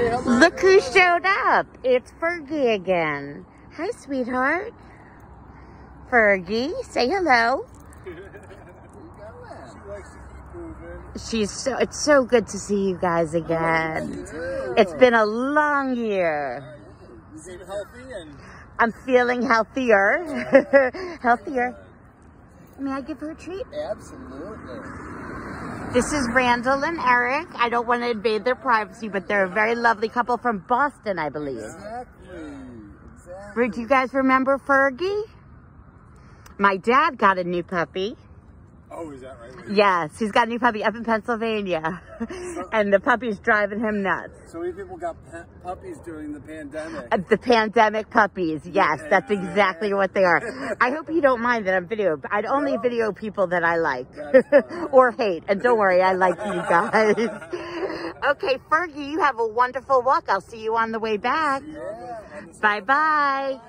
Look who showed up. It's Fergie again. Hi, sweetheart. Fergie, say hello. She's so, it's so good to see you guys again. It's been a long year. You healthy and I'm feeling healthier. healthier. May I give her a treat? absolutely. This is Randall and Eric. I don't want to invade their privacy, but they're a very lovely couple from Boston, I believe. Exactly. Exactly. Do you guys remember Fergie? My dad got a new puppy. Oh, is that right? Yes, he's got a new puppy up in Pennsylvania. and the puppy's driving him nuts. So many people got puppies during the pandemic. Uh, The pandemic puppies. Yes, that's exactly what they are. I hope you don't mind that I'm video. I'd only video people that I like or hate. And don't worry, I like you guys. okay, Fergie, you have a wonderful walk. I'll see you on the way back. Yeah. Bye bye.